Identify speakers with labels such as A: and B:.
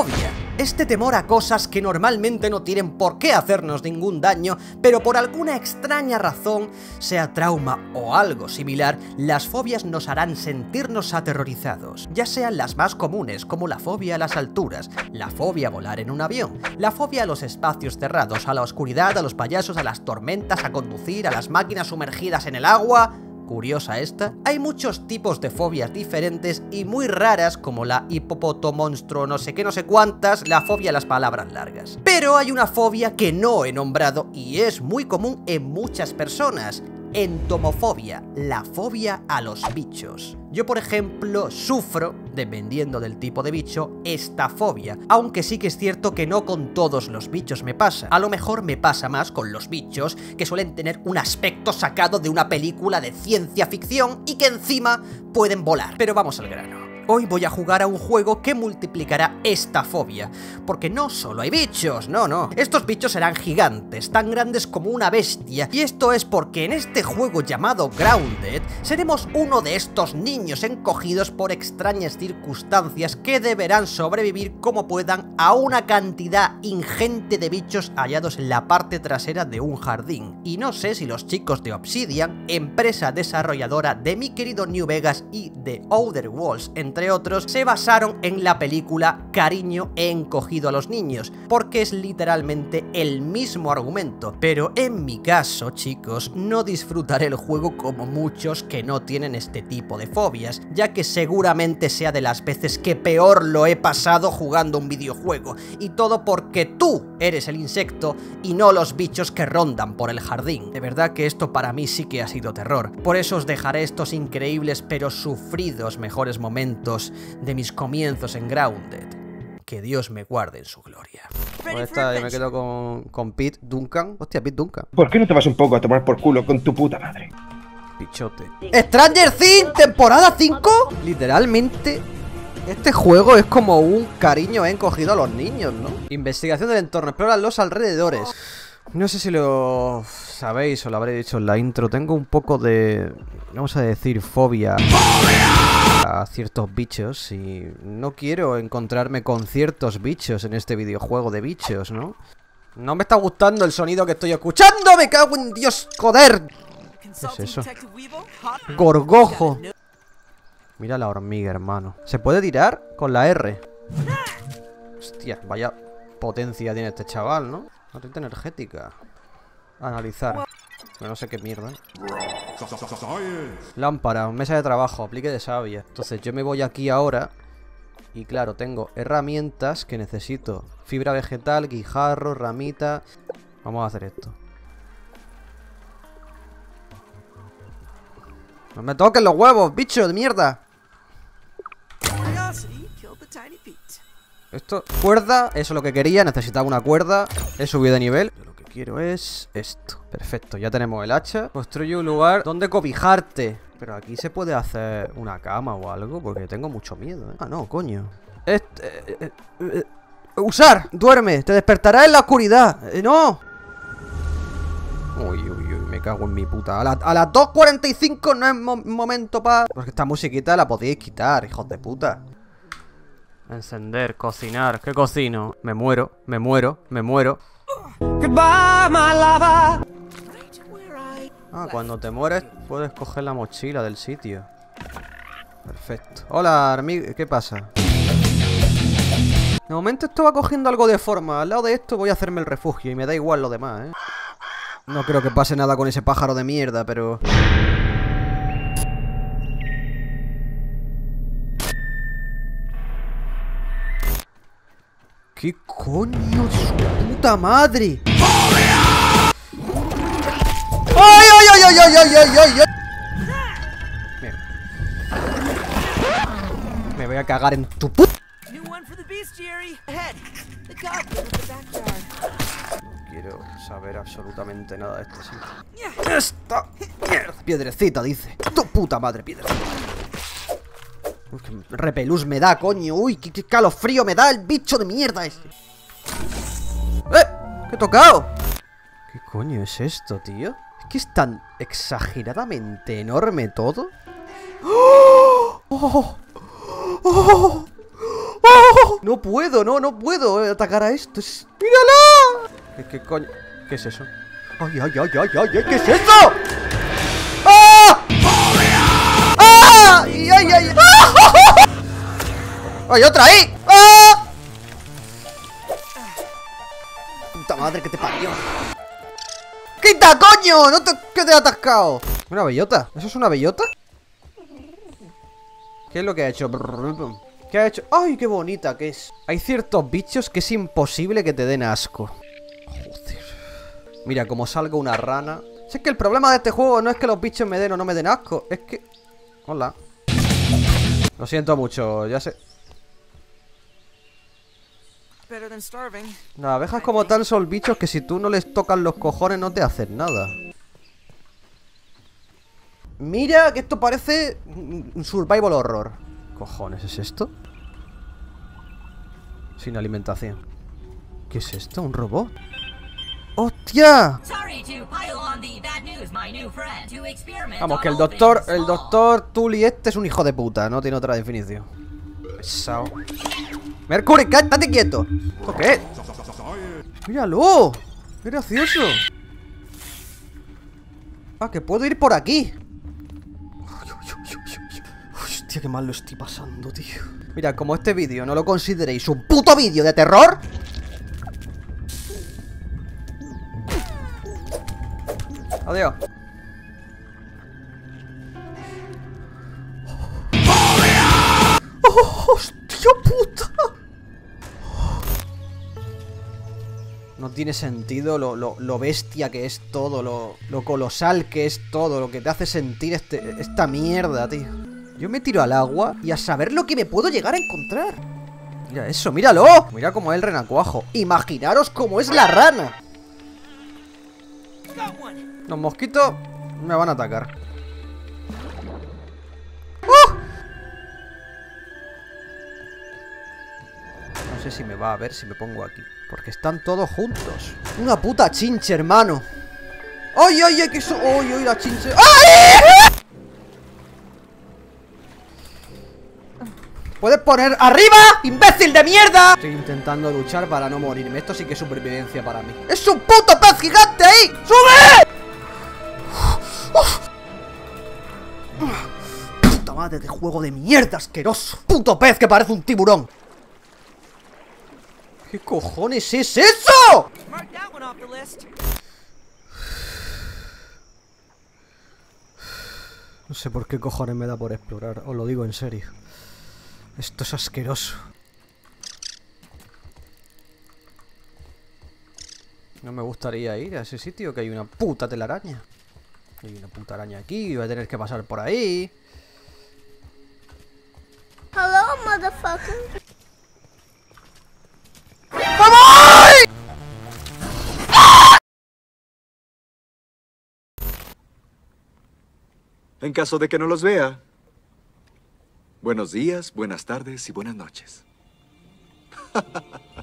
A: Tomofobia. Este temor a cosas que normalmente no tienen por qué hacernos ningún daño, pero por alguna extraña razón, sea trauma o algo similar, las fobias nos harán sentirnos aterrorizados, ya sean las más comunes como la fobia a las alturas, la fobia a volar en un avión, la fobia a los espacios cerrados, a la oscuridad, a los payasos, a las tormentas, a conducir, a las máquinas sumergidas en el agua curiosa esta, hay muchos tipos de fobias diferentes y muy raras como la hipopotomonstro no sé qué no sé cuántas, la fobia a las palabras largas. Pero hay una fobia que no he nombrado y es muy común en muchas personas, entomofobia, la fobia a los bichos. Yo, por ejemplo, sufro, dependiendo del tipo de bicho, esta fobia, aunque sí que es cierto que no con todos los bichos me pasa. A lo mejor me pasa más con los bichos que suelen tener un aspecto sacado de una película de ciencia ficción y que encima pueden volar. Pero vamos al grano. Hoy voy a jugar a un juego que multiplicará esta fobia, porque no solo hay bichos, no, no. Estos bichos serán gigantes, tan grandes como una bestia, y esto es porque en este juego llamado Grounded seremos uno de estos niños encogidos por extrañas circunstancias que deberán sobrevivir como puedan a una cantidad ingente de bichos hallados en la parte trasera de un jardín. Y no sé si los chicos de Obsidian, empresa desarrolladora de mi querido New Vegas y de Outer Walls, entre otros, se basaron en la película Cariño he encogido a los niños, porque es literalmente el mismo argumento. Pero en mi caso, chicos, no disfrutaré el juego como muchos que no tienen este tipo de fobias, ya que seguramente sea de las veces que peor lo he pasado jugando un videojuego, y todo porque tú eres el insecto y no los bichos que rondan por el jardín. De verdad que esto para mí sí que ha sido terror. Por eso os dejaré estos increíbles pero sufridos mejores momentos de mis comienzos en Grounded. Que Dios me guarde en su gloria.
B: Pues esta, yo me quedo con, con Pete Duncan. Hostia, Pete Duncan.
C: ¿Por qué no te vas un poco a tomar por culo con tu puta madre?
B: Pichote.
A: ¡Stranger Things! ¿Temporada 5? Literalmente, este juego es como un cariño encogido a los niños, ¿no? Investigación del entorno, explora los alrededores. No sé si lo sabéis o lo habré dicho en la intro, tengo un poco de, vamos a decir, fobia a ciertos bichos y no quiero encontrarme con ciertos bichos en este videojuego de bichos, ¿no? No me está gustando el sonido que estoy escuchando, me cago en Dios, joder. ¿Qué es eso? Gorgojo. Mira la hormiga, hermano. ¿Se puede tirar? Con la R. Hostia, vaya potencia tiene este chaval, ¿no? Corriente energética. Analizar. no sé qué mierda. Lámpara, mesa de trabajo, aplique de savia. Entonces yo me voy aquí ahora. Y claro, tengo herramientas que necesito. Fibra vegetal, guijarro, ramita. Vamos a hacer esto. ¡No me toquen los huevos, bicho de mierda! Esto, cuerda, eso es lo que quería, necesitaba una cuerda. He subido de nivel. Lo que quiero es esto. Perfecto, ya tenemos el hacha. Construye un lugar donde cobijarte. Pero aquí se puede hacer una cama o algo Porque tengo mucho miedo, ¿eh? Ah, no, coño. Este, Usar, duerme, te despertará en la oscuridad No. Uy, uy, uy, me cago en mi puta. A, las 2.45 no es momento para... Porque esta musiquita la podéis quitar, hijos de puta Encender, cocinar. ¿Qué cocino? Me muero, me muero, me muero. Ah, cuando te mueres puedes coger la mochila del sitio. Perfecto. Hola, amigo. ¿Qué pasa? De momento esto va cogiendo algo de forma. Al lado de esto voy a hacerme el refugio y me da igual lo demás, ¿eh? No creo que pase nada con ese pájaro de mierda, pero... ¿Qué coño de su puta madre? ¡Ay, ay, ay, ay, ay, ay, ay, ay! Me voy a cagar en tu puta. No quiero saber absolutamente nada de este sitio. ¡Esta mierda! Piedrecita, dice. Tu puta madre, piedrecita. Qué repelús me da, coño. Uy, qué, calofrío me da el bicho de mierda este. ¡Eh! ¿Qué he tocado? ¿Qué coño es esto, tío? Es que es tan exageradamente enorme todo. ¡Oh! ¡Oh! ¡Oh! ¡Oh! No puedo, no, no puedo eh, atacar a esto. Es- ¡Mírala! ¿Qué, qué coño? ¿Qué es eso? ¡Ay, ay, ay, ay, ay! ay, ¿Qué es eso? ¡Ah! ¡Ah! ¡Ay, ay, ay! ¡Hay otra ahí! ¡Ah! Puta madre que te parió. ¡Quita, coño! ¡No te quedes atascado! ¿Una bellota? ¿Eso es una bellota? ¿Qué es lo que ha hecho? ¿Qué ha hecho? ¡Ay, qué bonita que es! Hay ciertos bichos que es imposible que te den asco. Joder. Mira, como salga una rana. Si es que el problema de este juego no es que los bichos me den o no me den asco, es que... Hola. Lo siento mucho, ya sé.
D: Better than starving.
A: Las abejas como tal son bichos que si tú no les tocas los cojones no te hacen nada. Mira que esto parece un survival horror. ¿Cojones es esto? Sin alimentación. ¿Qué es esto? ¿Un robot? ¡Hostia!
B: Sorry to pile on the bad news, my new friend. To experiment
A: Vamos, que el doctor, el doctor Tully este es un hijo de puta, no tiene otra definición. Pesado. Mercury, cállate quieto. ¿Esto qué es? ¡Míralo! ¡Qué gracioso! Ah, que puedo ir por aquí. Hostia, qué mal lo estoy pasando, tío. Mira, como este vídeo no lo consideréis un puto vídeo de terror. Adiós. Tiene sentido lo, lo- lo bestia que es todo, lo, lo colosal que es todo, lo que te hace sentir este, esta mierda, tío. Yo me tiro al agua y a saber lo que me puedo llegar a encontrar. Mira eso, míralo. Mira cómo es el renacuajo. Imaginaros cómo es la rana. Los mosquitos me van a atacar. Sé si me va a ver si me pongo aquí. Porque están todos juntos. Una puta chinche, hermano. ¡Ay, ay, ay! Que eso. ¡Ay, ay, la chinche! ¡Ay! ¿Puedes poner arriba, imbécil de mierda? Estoy intentando luchar para no morirme. Esto sí que es supervivencia para mí. ¡Es un puto pez gigante ahí! ¡Sube! Puta madre de juego de mierda asqueroso. Puto pez que parece un tiburón. ¿Qué cojones es eso? No sé por qué cojones me da por explorar, os lo digo en serio. Esto es asqueroso. No me gustaría ir a ese sitio que hay una puta telaraña. Hay una puta araña aquí, voy a tener que pasar por ahí.
E: Hello, motherfucker.
F: En caso de que no los vea. Buenos días, buenas tardes y buenas noches.